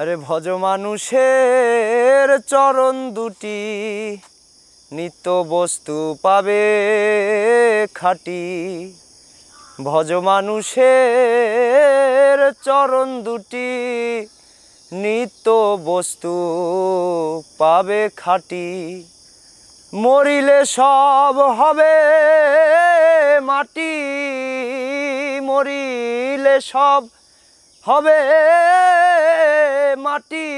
আরে ভজ মানুষের চরণ দুটি, নিত্য বস্তু পাবে খাটি। ভজ মানুষের চরণ দুটি, নিত্য বস্তু পাবে খাটি। মরিলে সব হবে মাটি, মরিলে সব হবে মাটি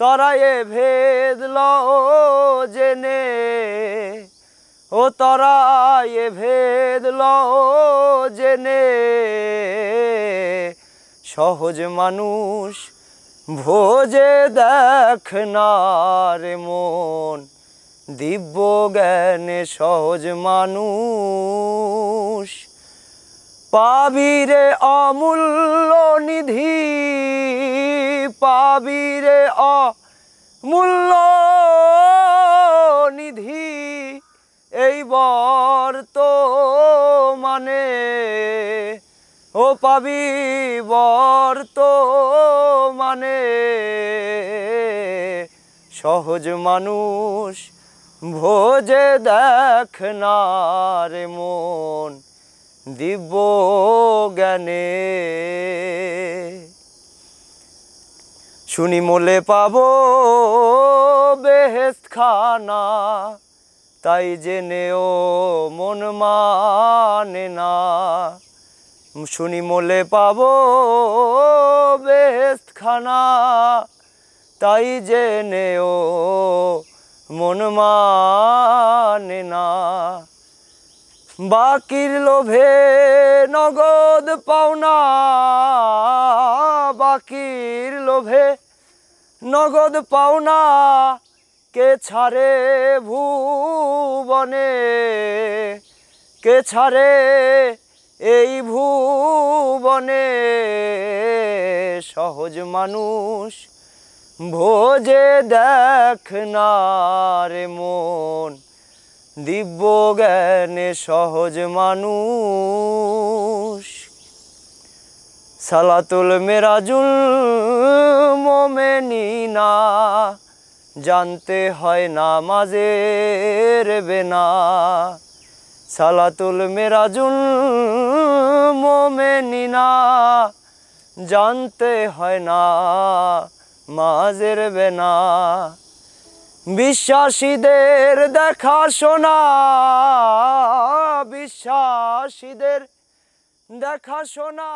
তরায়ে ভেদ লও জেনে। ও তরায়ে ভেদ লও জেনে। সহজ মানুষ ভোজে দেখ না মন। দিব্য জ্ঞানে সহজ মানুষ পাবিরে অমূল্য নিধি, পাবিরে অমূল্য নিধি, এই বর্ত মানে। ও পাবি বর্ত মানে। সহজ মানুষ ভোজে দেখ না রে মন। দিব্য জ্ঞানে শুনি মোলে পাবো বেহেস্ত খানা তাই জেনেও মন মানে না। শুনি মোলে পাবো বেহেস্ত খানা তাই জেনেও মন মানে না। বাকির লোভে নগদ পাওনা বাকির লোভে নগদ পাওনা কে ছাড়ে ভুবনে? কে ছাড়ে এই ভুবনে? সহজ মানুষ ভোজে দেখ না রে মন। দিব্য জ্ঞানে সহজ মানুষ। সালাতুল মেরাজুল মোমেনিনা, জানতে হয় না নামাজের বেনা। সালাতুল মেরাজুল মোমেনিনা, জানতে হয় না মাঝের বেনা। বিশ্বাসীদের দেখা শোনা বিশ্বাসীদের দেখা শোনা।